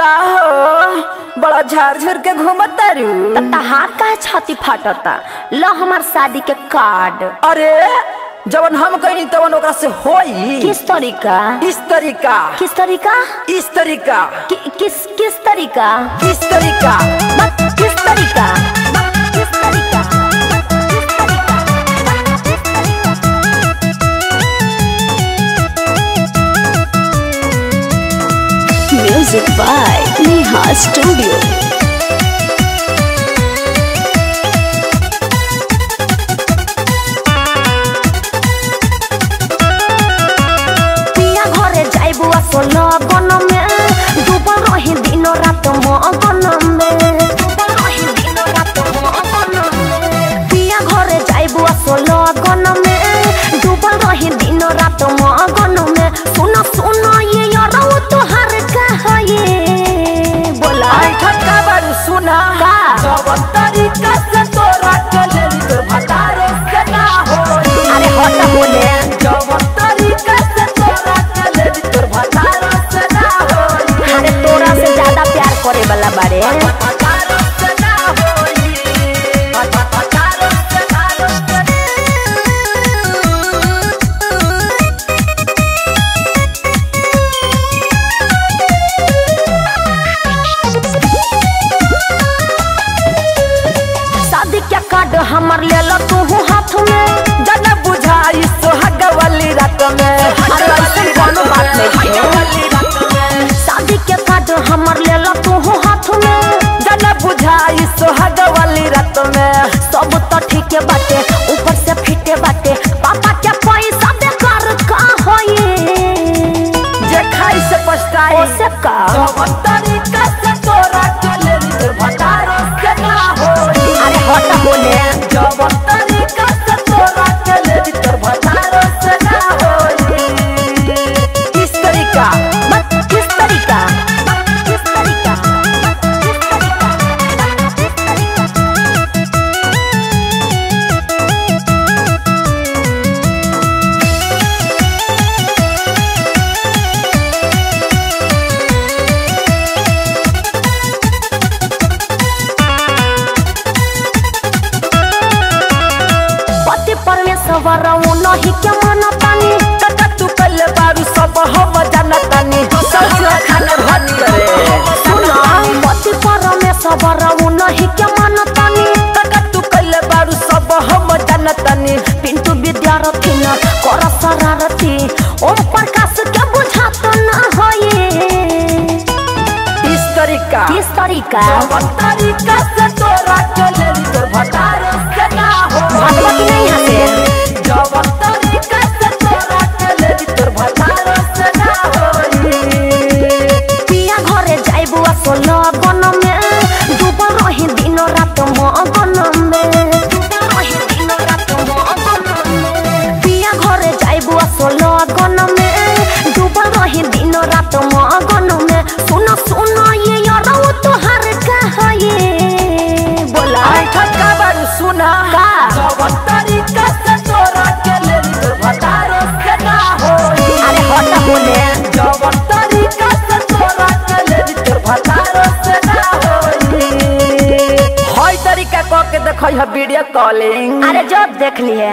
का हो? बड़ा झार झुर के घूमत तारू। तहार का छाती फाटता? ल हमार शादी के कार्ड। अरे जवन हम कहनी तवन ओकरा से होई। किस तरीका? इस तरीका? किस तरीका? इस तरीका। कि, किस किस तरीका? किस तरीका? किस तरीका? किस तरीका? म्यूज़िक बाय नेहा स्टूडियो बारू का? जवन तरीका से कार्ड हमर ले लो तू हाथ में जन बुझाई सोहाग वाली रात में अरे ऐसन कोनो बात नहीं है। शादी के कार्ड हमर ले लो तू हाथ में जन बुझाई सोहाग वाली रात में सब तो ठीक बाटे ऊपर से फिटे बाटे। पापा के पैसा बेकार का होए जे खाई से पछताई ओसे का बोले जवन नहीं के कका तू कल बारू सब हम जानतानी। ससुर खाने भात करे सुना पति परमेश्वर वो नहीं के मानतानी कका तू कल बारू सब हम जानतानी। पिंटू विद्यार्थी न कर शरारती। ओम प्रकाश के बुझात न होए इस तरीका किस तरीका तरीका क के देखो वीडियो कॉलिंग अरे जब देख लिए